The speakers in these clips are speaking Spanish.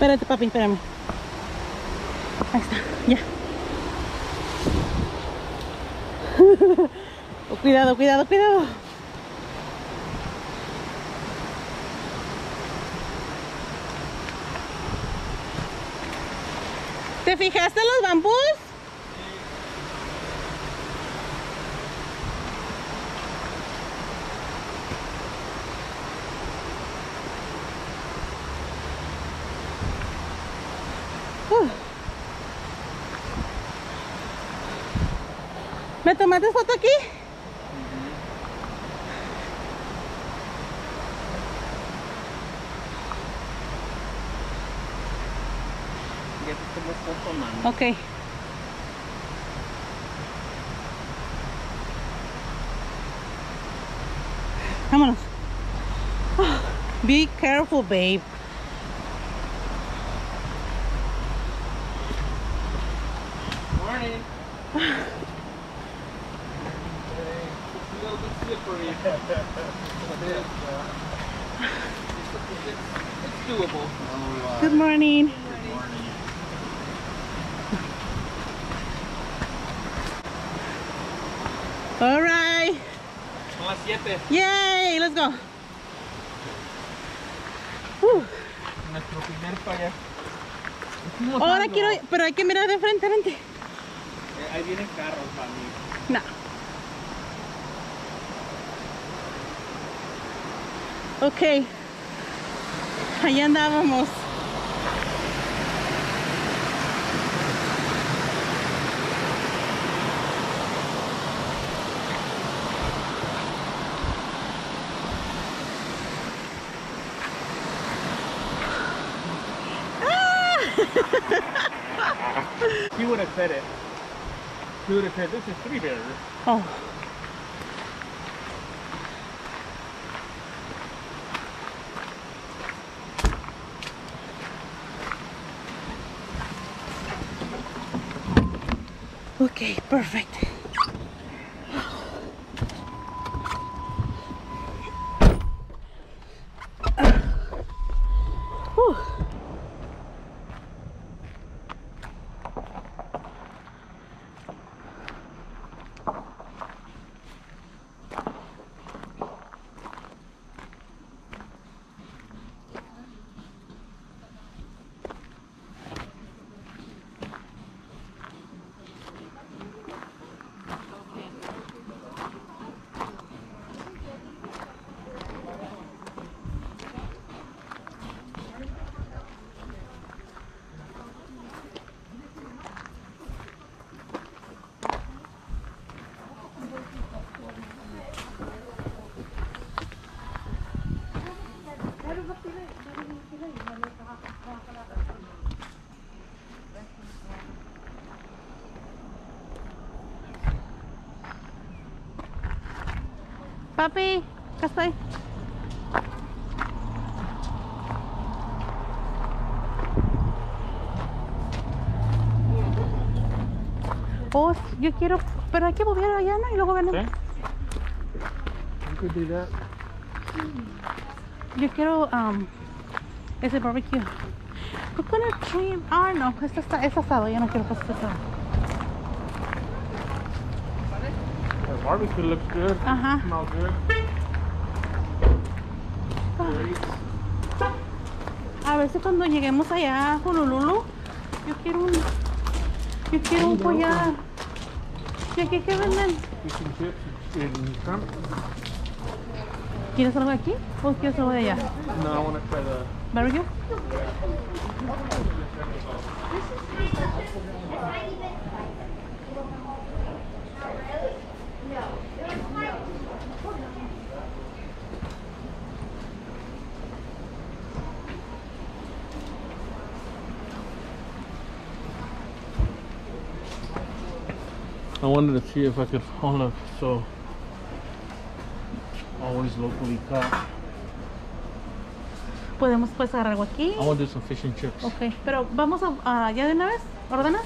Espérate, papi, espérame. Ahí está, ya. Cuidado, cuidado, cuidado. ¿Te fijaste en los bambús? ¿Me tomaste foto aquí? Ya te tomo foto, mami. Ok. Vámonos. Ah, Be careful, babe. It's a little bit slippery. It's, it's doable. Good morning. All right. Son las 7. Yay, let's go. Uh, Nuestro primer ahora quiero, pero hay que mirar de frente, vente. Ahí vienen carros, mami. No. Ok. Allá andábamos. Ah. He would have said it. He would have said, this is three bears. Oh. Okay, perfect. Papi, acá estoy. Oh, yo quiero, pero hay que volver allá, ¿no? Y luego venimos. Yo quiero um, ese barbecue. Coconut cream. Ah, no, esta está, es asado. Yo no quiero esté asado. The barbecue looks good. Ajá. Smells good. A ver si cuando lleguemos allá a Honolulu, yo quiero un, yo quiero un collar. ¿Y aquí qué venden? ¿Quieres algo aquí o quieres algo de allá? No, I want to try the. ¿Barbecue? I wanted to see if I could hold up so always locally caught. Podemos pues agarrar algo aquí. I want to do some fish and chips. Ok, pero vamos a, a- ¿ya de una vez? ¿Ordenas?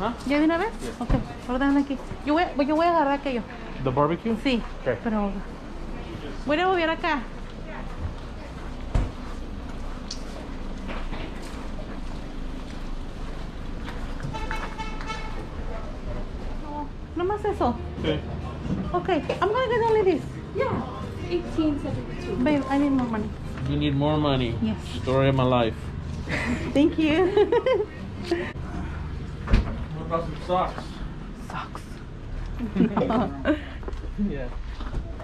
Huh? ¿Ya de una vez? Yes. Ok, ordena aquí. Yo voy, a- yo voy a agarrar aquello. The barbecue? Sí, Ok. pero voy a volver acá. es Sí. Okay, I'm gonna get only this. Yeah, 1872. Babe, I need more money. You need more money. Yes. Story of my life. Thank you. What about some socks? Socks. Yeah.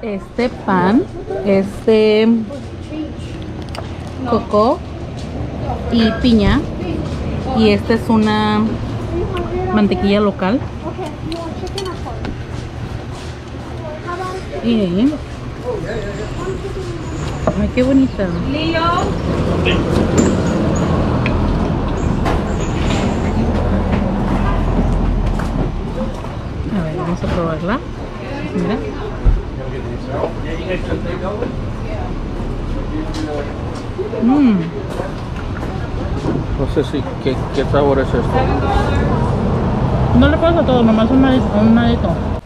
Este pan es de coco y piña. Y esta es una mantequilla local. Okay, you want chicken or pork? Y... Ay, qué bonita. A ver, vamos a probarla. Mira. Mmm. No sé si qué, qué sabor es esto. No le pones a todo, nomás un. Un nadito.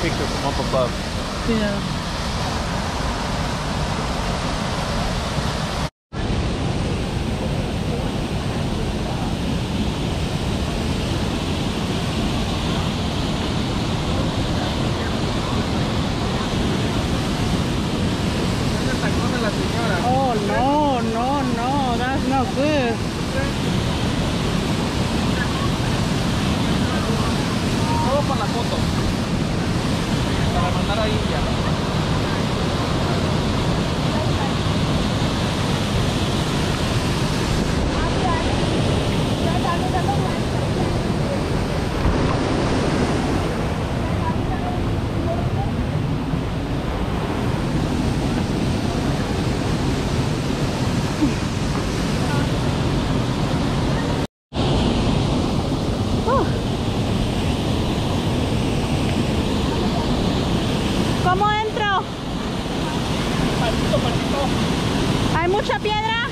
Picture from up above. Yeah. Oh no, no, no, that's not good. Mandar ahí ya. Mucha piedra?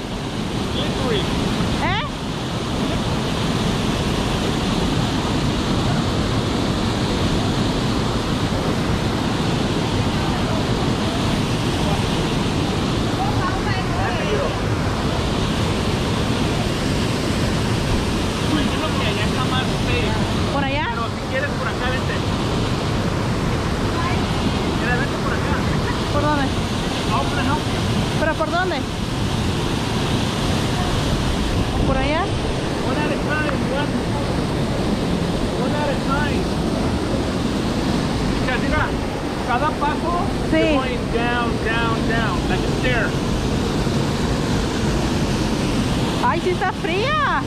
¿Eh? Imagino que allá está más safe. ¿Por allá? Pero si quieres por acá, vente. Mira, vente por acá. ¿Por dónde? Vamos a help you. ¿Pero por dónde? ¿Por allá? One at a time, one. One at a time. Because mira, cada paso Sí. you're going down, down, down, like a stair. ¡Ay, sí está fría!